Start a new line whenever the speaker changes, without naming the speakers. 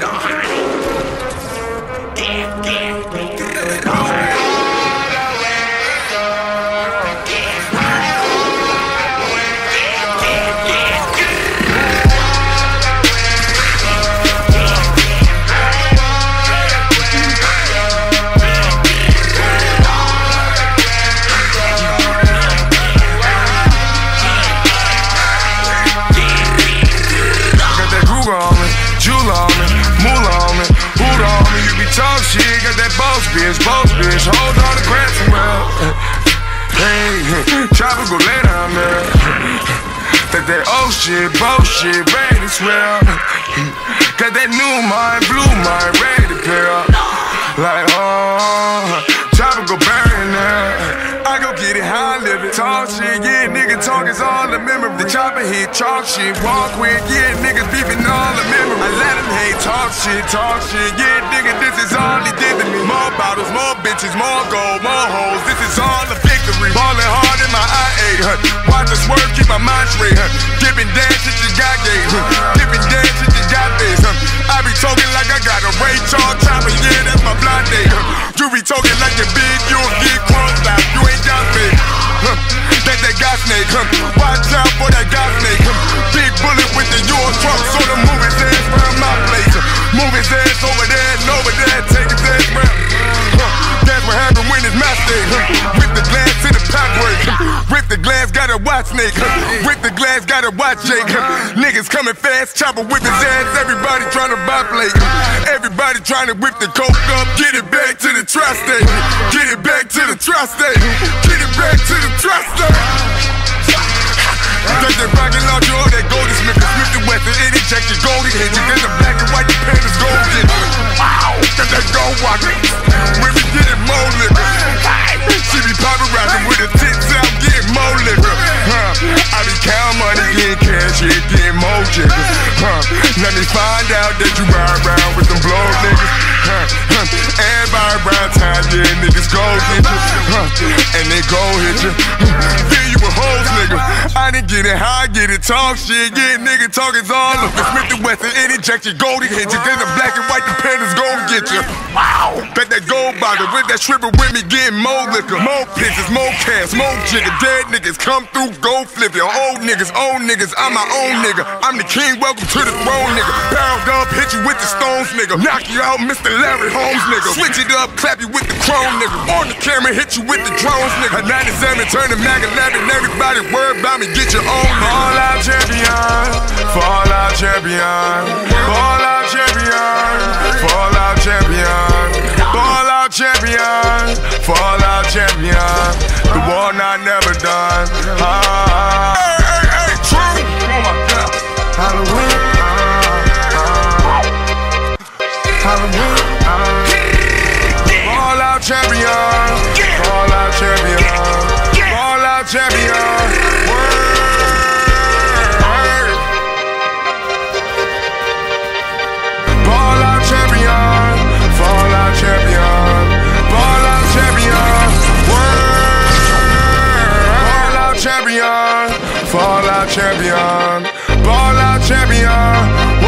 Got bitch, boss bitch. Hold on to grants well. Hey, chopper go lay down there. That oh shit, bullshit, ready to swell. Got that new mind, blue mind, chopper hit, talk shit, walk with, yeah, niggas beefing all the memory. I let him hate, talk shit, talk shit, yeah, nigga, this is all he did to me. More bottles, more bitches, more gold, more hoes, this is all a victory. Ballin' hard in my IA, huh? Watch the swerve, keep my mind straight, huh? Dipping dance, shit you got gay, huh? Dipping dance, shit you got this, huh? I be talking like I got a Ray Charles chopper, yeah, that's my blind day, huh? You be talking like you're big, you'll get crossed out, you ain't got me. huh? That that got snake, huh? Watch out for that got snake, huh? Big bullet with the your truck, so the move his ass from my place, his ass over there and over there, take snake? Rip the glass, gotta watch Jake. Uh-huh. Niggas coming fast, chopper whip his ass, everybody trying to buy plate, everybody trying to whip the coke up, get it back to the tri-state, get it back to the tri-state, get it back to the tri-state. Take that rocket launcher or that golden smith, the Smith and Wesson, it inject your golden hinges, then the black and white, the pandas golden. Wow, got that gold walker. When we get it more liquor, she be poppin' rapping with her tits out, getting more liquor. I be count money, getting cash, yeah, getting more chicken. Huh? Let me find out that you ride around with them blow niggas. Huh? Huh? Everybody around time, yeah, niggas go get you. Huh? And they go hit you. Fill you with hoes, nigga. I didn't get it, I get it, talk shit, yeah, nigga talk is all it. Smith and Wesson, it inject your goldie hit you. Then the black and white, the pandas gon' get you. Wow, bet that gold bottle with that stripper with me, getting more liquor, more pictures, more cash, more jigger. Dead niggas come through, go flip your old niggas, old niggas. I'm my own nigga. I'm the king, welcome to the throne, nigga. Pound up, hit you with the stones, nigga. Knock you out, Mr. Larry Holmes, nigga. Switch it up, clap you with the chrome, nigga. On the camera, hit you with the drones, nigga. A 97, turn the mag 11, everybody word about me, get your own. Fall champion, fall champion, fall champion, fall champion, fall champion, fall champion. The war not never done. Ah. Hey, hey, hey, true. Oh my God. Halloween. Ah, ah. Halloween. Champion. out champion, ball out champion.